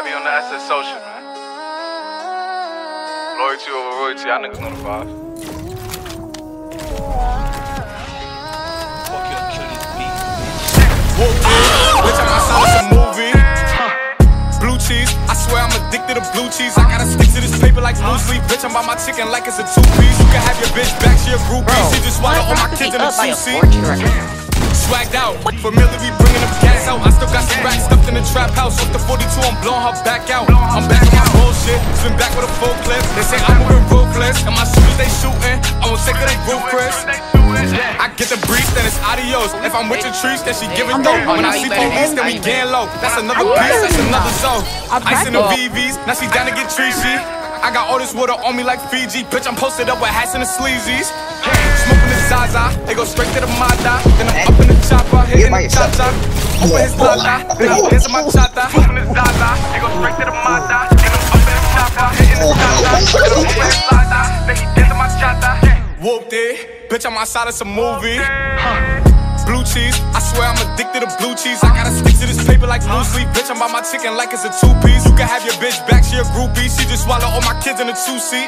I be on the SS social, man. Loyalty over royalty, y'all niggas know the vibes. Fuck your kill this beat. Whoopty, bitch, I'm outside of some movie. Blue cheese, I swear I'm addicted to blue cheese. I gotta stick to this paper like blue sleep. Bitch, I'm by my chicken like it's a two piece. You can have your bitch back, she a groupie. She just swallow all my kids in a two seat. Swagged out, familiar, we bringing them gas out. I still got some racks house. Off the 42, I'm blowing her back out. I'm back on bullshit, swim back with a full clip. They say I'm moving ruthless, and my shooters they shooting. I won't take it, they Chris. I get the breeze, then it's adios. If I'm with your trees, then she giving dope. When I see police, then we getting low. That's another piece, that's another zone. Ice in the VVs, now she down to get treachy. I got all this water on me like Fiji. Bitch, I'm posted up with hats and the sleazies. Smoking the Zaza, they go straight to the Mata. Then I'm up in the chopper, hitting the cha-cha. Open his lata, then I'm dancing my chata. Smoking the Zaza, they go straight to the Mata. Then I'm up in the chopper, hitting the cha-cha. Then I'm open his lata, then he dancing my chata. Whoopty, bitch, I'm outside of some movie. Blue cheese, I swear I'm addicted to blue cheese. I gotta stick to this paper like blue sleep. Bitch, I'm by my chicken like it's a two piece. You can have your bitch back, she a groupie. She just swallow all my kids in a two seat.